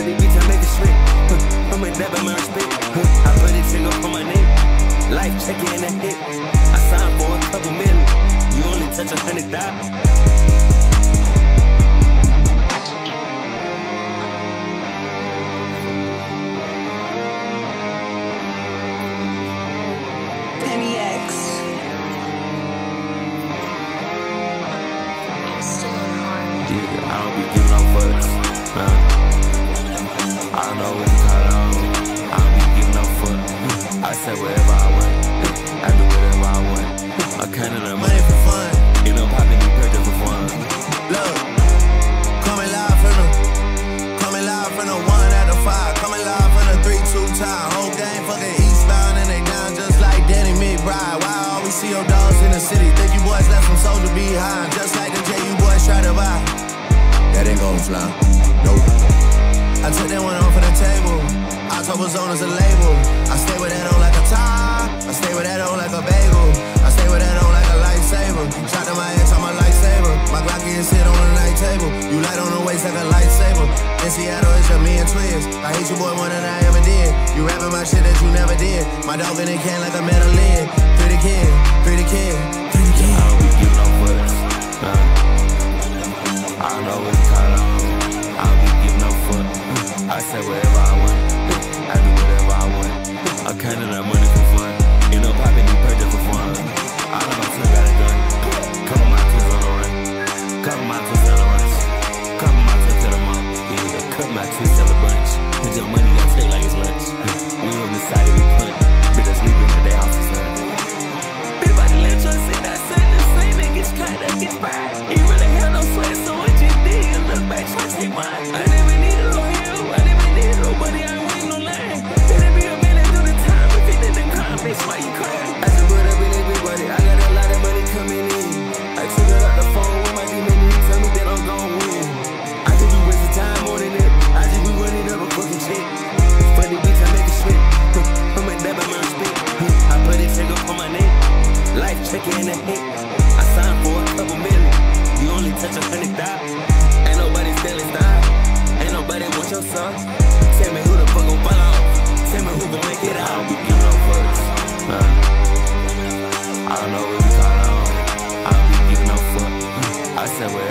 sweat. Huh, I'm a dabber, my respect. Huh, I put trigger on my neck. Life checker in the hit. I signed for a couple million. You only touch a hundred thousand. Penny X. Yeah, I don't be giving no fucks. Nah. I don't know what to call it on. I don't be giving no fuck. I say whatever I want. I do whatever I want. I counting the money Money for fun. You know, popping these purchase for fun. Look, coming live from the, coming live from the one out of five, coming live from the three two time. Whole game fucking eastbound and they down just like Danny McBride. Why I always see your dogs in the city? Think you boys left some soldier behind, just like the J you boys try to buy. That ain't gon' fly. Nope. I took that one off of the table. October's Own is a label. I stay with that on like a tie. I stay with that on like a bagel. I stay with that on like a lightsaber. Shot to my ex, I'm a lightsaber. My Glock is hit on the night table. You light on the waist like a lightsaber. In Seattle, it's just me and twins. I hate you, boy, more than I ever did. You rapping my shit that you never did. My dog in the can like a metal lid. The kid, pretty kid, I say whatever I want. I do whatever I want. I counting that money for fun. You know, popping these purchase for fun. I don't know, still got a gun. Couple my twins on the run. Couple my twins on the runs. Couple my twins to the mall. Yeah, cut my twins till a bunch. Put your money taking a hit. I signed for a couple million. You only touch a hundred thousand. Ain't nobody stealing that. Ain't nobody want your son. Tell me who the fuck gon' fall off. Tell me who gon' make it out. We give no fucks. Nah. I don't know what we call on. I don't be giving no fuck. I said where.